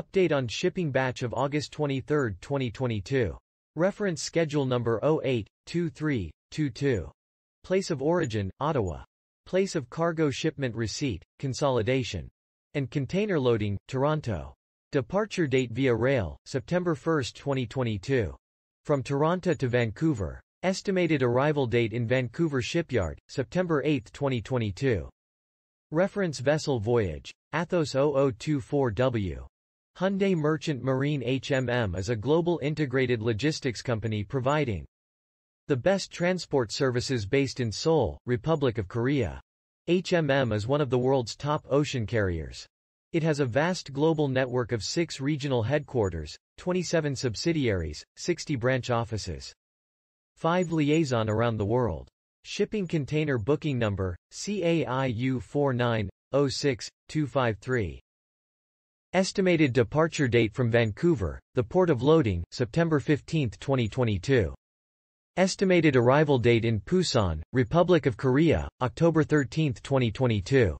Update on shipping batch of August 23, 2022. Reference schedule number 082322. Place of origin, Ottawa. Place of cargo shipment receipt, consolidation. And container loading, Toronto. Departure date via rail, September 1, 2022. From Toronto to Vancouver. Estimated arrival date in Vancouver Shipyard, September 8, 2022. Reference vessel voyage, Athos 0024W. Hyundai Merchant Marine HMM is a global integrated logistics company providing the best transport services based in Seoul, Republic of Korea. HMM is one of the world's top ocean carriers. It has a vast global network of six regional headquarters, 27 subsidiaries, 60 branch offices. 5 liaison around the world. Shipping container booking number, CAIU 49-06-253. Estimated departure date from Vancouver, the port of loading, September 15, 2022. Estimated arrival date in Busan, Republic of Korea, October 13, 2022.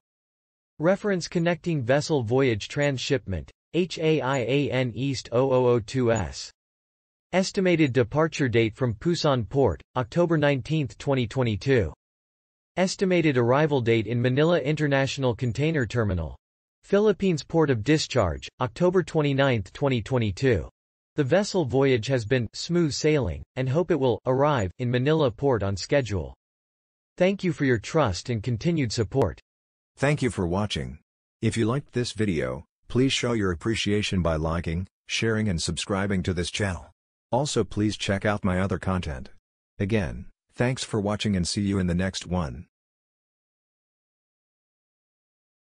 Reference connecting vessel voyage transshipment, HAIAN East 0002S. Estimated departure date from Busan Port, October 19, 2022. Estimated arrival date in Manila International Container Terminal, Philippines Port of Discharge, October 29, 2022. The vessel voyage has been smooth sailing, and hope it will arrive in Manila Port on schedule. Thank you for your trust and continued support. Thank you for watching. If you liked this video, please show your appreciation by liking, sharing and subscribing to this channel. Also please check out my other content. Again, thanks for watching and see you in the next one.